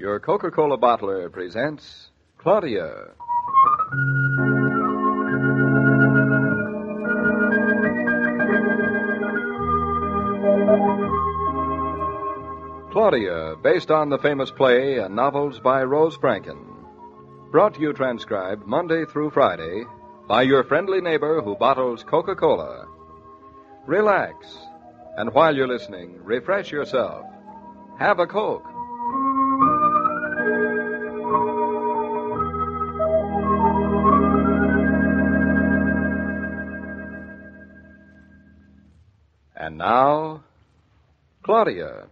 Your Coca Cola bottler presents Claudia. Claudia, based on the famous play and novels by Rose Franken. Brought to you transcribed Monday through Friday by your friendly neighbor who bottles Coca Cola. Relax, and while you're listening, refresh yourself. Have a Coke. Now, Claudia.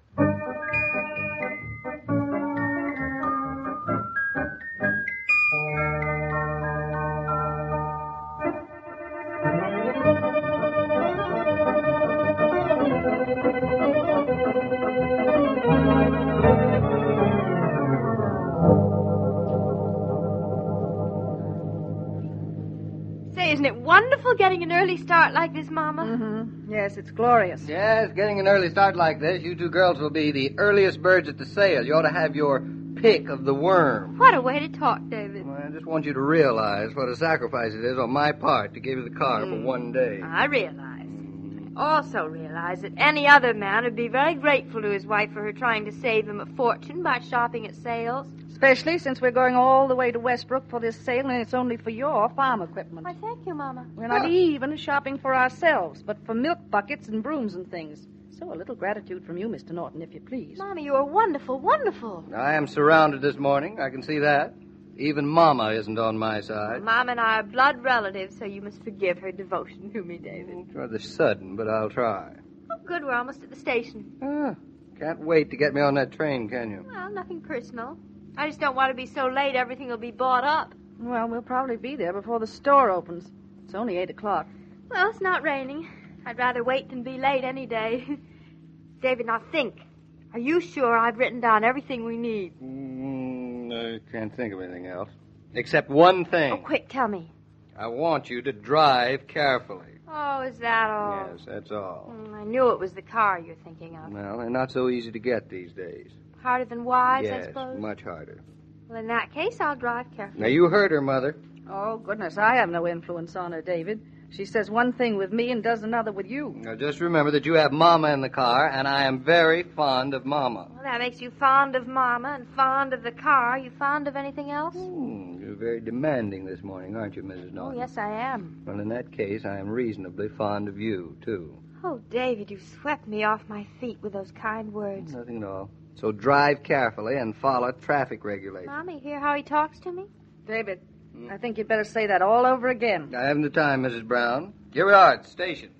Say, isn't it wonderful getting an early start like this, Mama? Mm-hmm. Yes, it's glorious. Yes, getting an early start like this, you two girls will be the earliest birds at the sale. You ought to have your pick of the worm. What a way to talk, David. Well, I just want you to realize what a sacrifice it is on my part to give you the car for hmm. one day. I realize. I also realize that any other man would be very grateful to his wife for her trying to save him a fortune by shopping at sales. Especially since we're going all the way to Westbrook for this sale and it's only for your farm equipment. Why, thank you, Mama. We're not even shopping for ourselves, but for milk buckets and brooms and things. So a little gratitude from you, Mr. Naughton, if you please. Mama, you are wonderful, wonderful. I am surrounded this morning. I can see that. Even Mama isn't on my side. Mama and I are blood relatives, so you must forgive her devotion to me, David. It's rather sudden, but I'll try. Oh, good, we're almost at the station. Ah, can't wait to get me on that train, can you? Well, nothing personal. I just don't want to be so late everything will be bought up. Well, we'll probably be there before the store opens. It's only 8 o'clock. Well, it's not raining. I'd rather wait than be late any day. David, now think. Are you sure I've written down everything we need? Mm, I can't think of anything else. Except one thing. Oh, quick, tell me. I want you to drive carefully. Oh, is that all? Yes, that's all. Mm, I knew it was the car you're thinking of. Well, they're not so easy to get these days. Harder than wise, I suppose? much harder. Well, in that case, I'll drive carefully. Now, you heard her, Mother. Oh, goodness, I have no influence on her, David. She says one thing with me and does another with you. Now, just remember that you have Mama in the car, and I am very fond of Mama. Well, that makes you fond of Mama and fond of the car. Are You fond of anything else? Hmm, you're very demanding this morning, aren't you, Mrs. Oh, yes, I am. Well, in that case, I am reasonably fond of you, too. Oh, David, you swept me off my feet with those kind words. Nothing at all. So drive carefully and follow traffic regulations. Mommy, hear how he talks to me? David, I think you'd better say that all over again. I haven't the time, Mrs. Brown. Here we are at the station.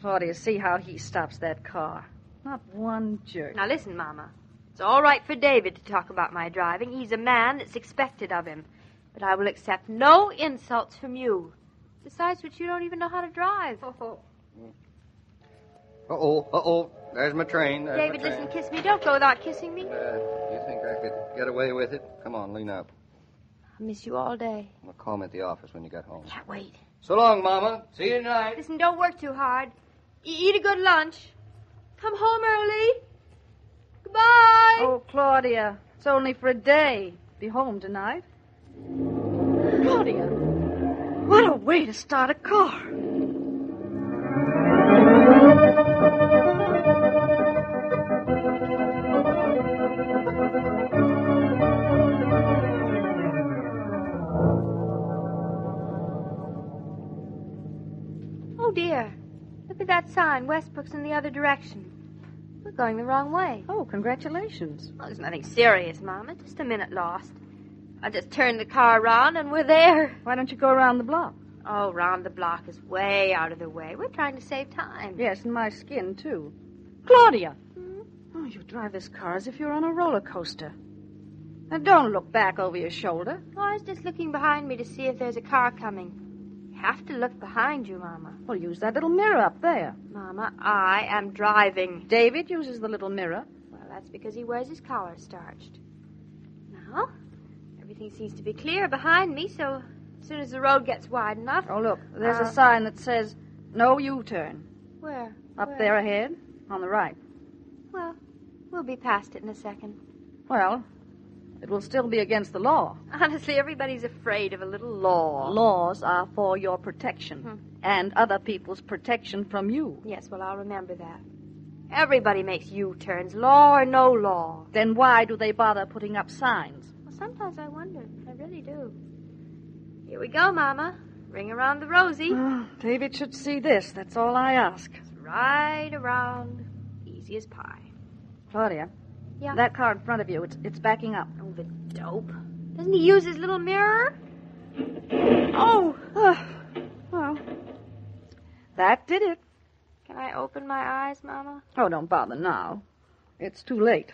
Claudia, see how he stops that car. Not one jerk. Now listen, Mama. It's all right for David to talk about my driving. He's a man. It's expected of him. But I will accept no insults from you. Besides which, you don't even know how to drive. Uh-oh, uh-oh. There's my train. There's David, my train. listen, kiss me. Don't go without kissing me. Uh, you think I could get away with it? Come on, lean up. I miss you all day. Well, call me at the office when you get home. Can't wait. So long, Mama. See you tonight. Listen, don't work too hard. E- eat a good lunch. Come home early. Goodbye. Oh, Claudia, it's only for a day. Be home tonight. Claudia, what a way to start a car. Look at that sign. Westbrook's in the other direction. We're going the wrong way. Oh, congratulations. Well, there's nothing serious, Mama. Just a minute lost. I just turned the car around and we're there. Why don't you go around the block? Oh, round the block is way out of the way. We're trying to save time. Yes, and my skin, too. Claudia! Hmm? Oh, you drive this car as if you're on a roller coaster. Now, don't look back over your shoulder. Oh, I was just looking behind me to see if there's a car coming. Have to look behind you, Mama. Well, use that little mirror up there. Mama, I am driving. David uses the little mirror. Well, that's because he wears his collar starched. Now, everything seems to be clear behind me, so as soon as the road gets wide enough. Oh, look, there's Uh, a sign that says no U-turn. Where? Up Where? there ahead, on the right. Well, we'll be past it in a second. Well, it will still be against the law. Honestly, everybody's afraid of a little law. Laws are for your protection Hmm. and other people's protection from you. Yes, well, I'll remember that. Everybody makes U-turns, law or no law. Then why do they bother putting up signs? Well, sometimes I wonder. I really do. Here we go, Mama. Ring around the rosy. Oh, David should see this. That's all I ask. Right around. Easy as pie. Claudia. Yeah? That car in front of you, it's, it's backing up. Oh, the dope. Doesn't he use his little mirror? Oh! well, that did it. Can I open my eyes, Mama? Oh, don't bother now. It's too late.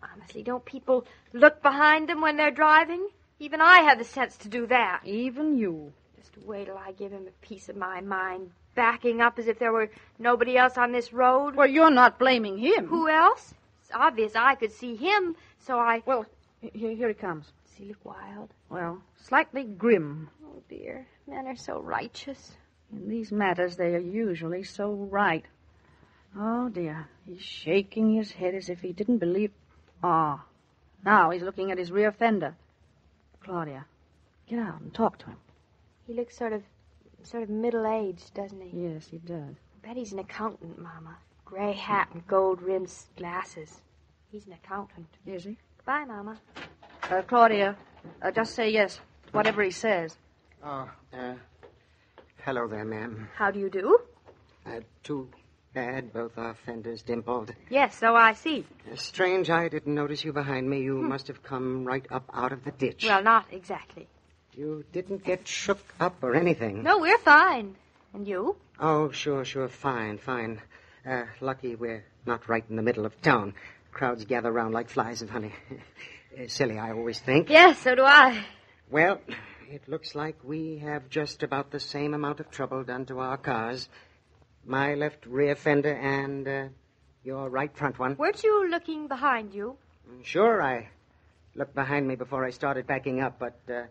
Honestly, don't people look behind them when they're driving? Even I have the sense to do that. Even you. Just wait till I give him a piece of my mind, backing up as if there were nobody else on this road. Well, you're not blaming him. Who else? Obvious I could see him, so I. Well, here, here he comes. Does he look wild? Well, slightly grim. Oh, dear. Men are so righteous. In these matters, they are usually so right. Oh, dear. He's shaking his head as if he didn't believe. Ah. Now he's looking at his rear fender. Claudia, get out and talk to him. He looks sort of, sort of middle-aged, doesn't he? Yes, he does. I bet he's an accountant, Mama. Gray hat and gold-rimmed glasses. He's an accountant. Is he? Goodbye, Mama. Uh, Claudia, uh, just say yes to whatever he says. Oh, uh, hello there, ma'am. How do you do? Uh, too bad, both our fenders dimpled. Yes, so I see. Uh, strange, I didn't notice you behind me. You must have come right up out of the ditch. Well, not exactly. You didn't get shook up or anything. No, we're fine. And you? Oh, sure, sure, fine, fine. Uh, lucky we're not right in the middle of town. Crowds gather round like flies of honey. Uh, silly, I always think. Yes, so do I. Well, it looks like we have just about the same amount of trouble done to our cars. My left rear fender and uh, your right front one. Weren't you looking behind you? Sure, I looked behind me before I started backing up, but uh,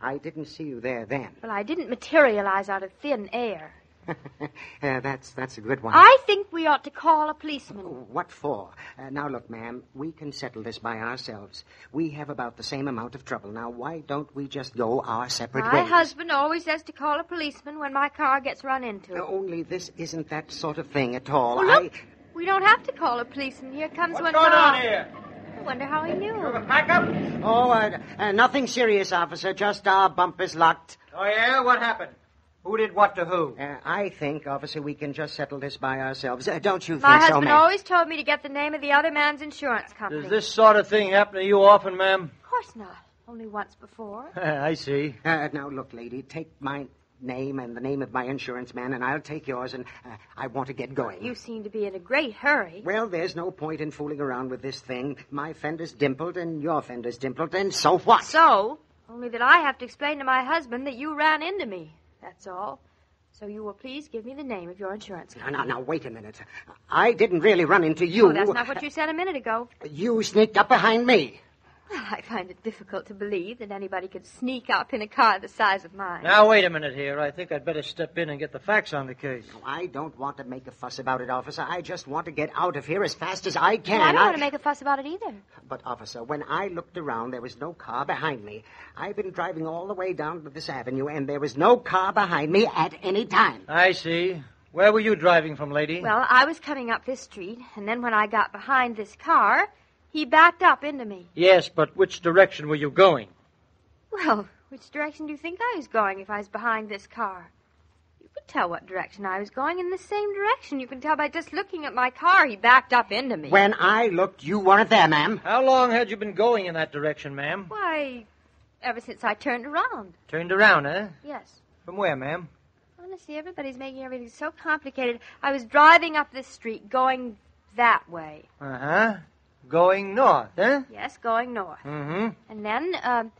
I didn't see you there then. Well, I didn't materialize out of thin air. uh, that's that's a good one. I think we ought to call a policeman. What for? Uh, now, look, ma'am, we can settle this by ourselves. We have about the same amount of trouble. Now, why don't we just go our separate My ways? husband always says to call a policeman when my car gets run into. Uh, only this isn't that sort of thing at all. Well, I... look, we don't have to call a policeman. Here comes What's one going now. on here? I wonder how he knew. Back up. Oh, uh, uh, nothing serious, officer. Just our bumpers locked. Oh, yeah? What happened? Who did what to who? Uh, I think, officer, we can just settle this by ourselves. Uh, don't you think My so, husband ma'am? always told me to get the name of the other man's insurance company. Does this sort of thing happen to you often, ma'am? Of course not. Only once before. I see. Uh, now, look, lady, take my name and the name of my insurance man, and I'll take yours, and uh, I want to get going. You seem to be in a great hurry. Well, there's no point in fooling around with this thing. My fender's dimpled, and your fender's dimpled, and so what? So, only that I have to explain to my husband that you ran into me. That's all. So you will please give me the name of your insurance Now, company. now, now, wait a minute. I didn't really run into oh, you. Oh, that's not what you said a minute ago. You sneaked up behind me. Well, I find it difficult to believe that anybody could sneak up in a car the size of mine. Now, wait a minute here. I think I'd better step in and get the facts on the case. I don't want to make a fuss about it, officer. I just want to get out of here as fast as I can. Well, I don't want to make a fuss about it either. But, officer, when I looked around, there was no car behind me. I've been driving all the way down to this avenue, and there was no car behind me at any time. I see. Where were you driving from, lady? Well, I was coming up this street, and then when I got behind this car, he backed up into me. Yes, but which direction were you going? Well, which direction do you think I was going if I was behind this car? You could tell what direction I was going in the same direction. You can tell by just looking at my car. He backed up into me. When I looked, you weren't there, ma'am. How long had you been going in that direction, ma'am? Why, ever since I turned around. Turned around, eh? Yes. From where, ma'am? Honestly, everybody's making everything so complicated. I was driving up this street, going that way. Uh huh. Going north, eh? Yes, going north. Mm-hmm. And then, um,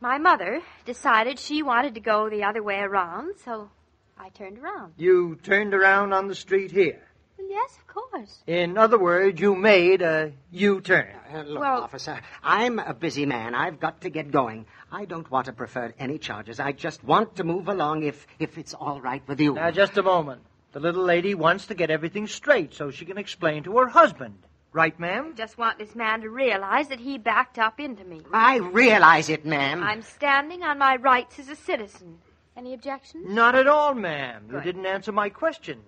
my mother decided she wanted to go the other way around, so I turned around. You turned around on the street here. Well, yes, of course. In other words, you made a U-turn. Uh, look, Well- officer, I'm a busy man. I've got to get going. I don't want to prefer any charges. I just want to move along if, if it's all right with you. Now, just a moment. The little lady wants to get everything straight so she can explain to her husband. Right, ma'am? Just want this man to realize that he backed up into me. I realize it, ma'am. I'm standing on my rights as a citizen. Any objections? Not at all, ma'am. You Good. didn't answer my question.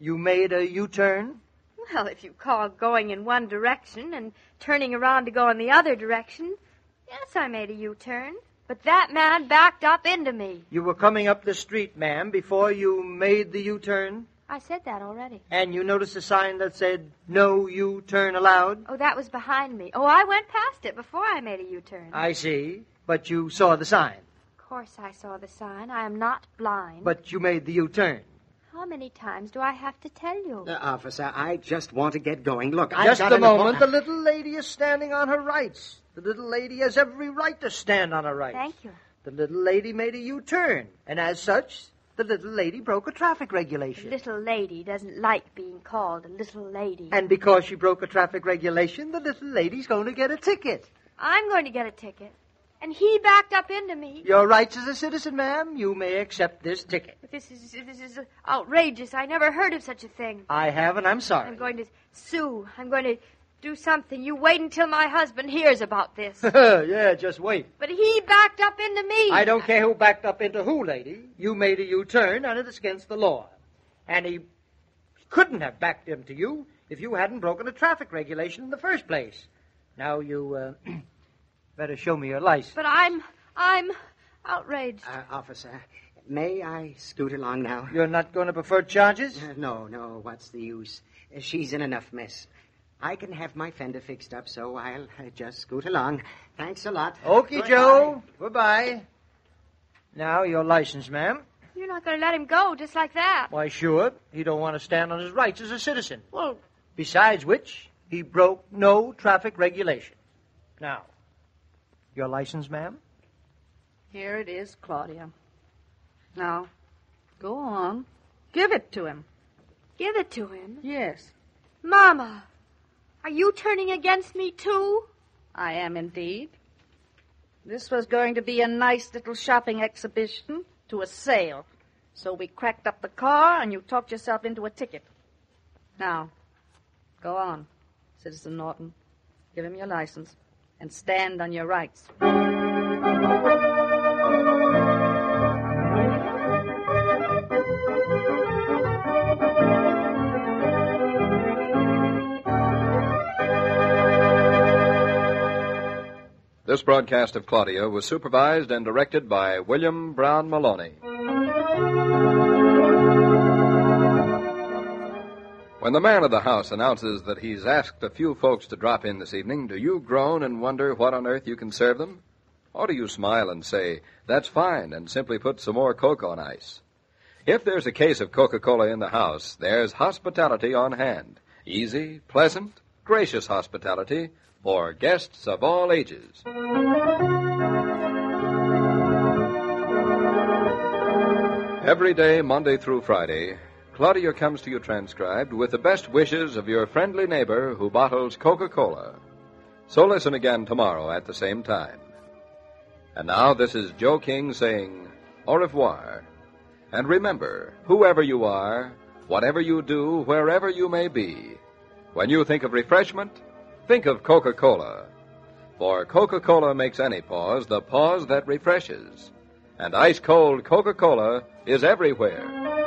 You made a U-turn? Well, if you call going in one direction and turning around to go in the other direction, yes, I made a U-turn. But that man backed up into me. You were coming up the street, ma'am, before you made the U-turn? I said that already. And you noticed a sign that said, no U-turn allowed? Oh, that was behind me. Oh, I went past it before I made a U-turn. I see. But you saw the sign. Of course I saw the sign. I am not blind. But you made the U-turn. How many times do I have to tell you? Uh, officer, I just want to get going. Look, I've Just got a moment. The little lady is standing on her rights. The little lady has every right to stand on her rights. Thank you. The little lady made a U-turn, and as such, the little lady broke a traffic regulation. The little lady doesn't like being called a little lady. And because she broke a traffic regulation, the little lady's going to get a ticket. I'm going to get a ticket. And he backed up into me. Your rights as a citizen, ma'am, you may accept this ticket. This is this is outrageous. I never heard of such a thing. I have, and I'm sorry. I'm going to sue. I'm going to do something. You wait until my husband hears about this. yeah, just wait. but he backed up into me. I don't care who backed up into who, lady. You made a U-turn, and it's against the law. And he couldn't have backed into you if you hadn't broken a traffic regulation in the first place. Now you uh, better show me your license. But I'm I'm outraged. Uh, officer, may I scoot along now? You're not going to prefer charges? Uh, no, no, what's the use? She's in enough mess. I can have my fender fixed up, so I'll uh, just scoot along. Thanks a lot. Okay, Goodbye. Joe. Goodbye. Now your license, ma'am. You're not going to let him go just like that. Why, sure. He don't want to stand on his rights as a citizen. Well, Besides which, he broke no traffic regulation. Now, your license, ma'am? Here it is, Claudia. Now, go on. Give it to him. give it to him. Yes, Mama, are you turning against me too? I am indeed. This was going to be a nice little shopping exhibition to a sale. So we cracked up the car and you talked yourself into a ticket. Now, go on, Citizen Naughton. Give him your license and stand on your rights. This broadcast of Claudia was supervised and directed by William Brown Meloney. When the man of the house announces that he's asked a few folks to drop in this evening, do you groan and wonder what on earth you can serve them? Or do you smile and say, that's fine, and simply put some more Coke on ice? If there's a case of Coca Cola in the house, there's hospitality on hand. Easy, pleasant, gracious hospitality for guests of all ages. Every day, Monday through Friday, Claudia comes to you transcribed with the best wishes of your friendly neighbor who bottles Coca Cola. So listen again tomorrow at the same time. And now, this is Joe King saying au revoir. And remember, whoever you are, whatever you do, wherever you may be, when you think of refreshment, think of Coca Cola. For Coca Cola makes any pause the pause that refreshes. And ice cold Coca Cola is everywhere.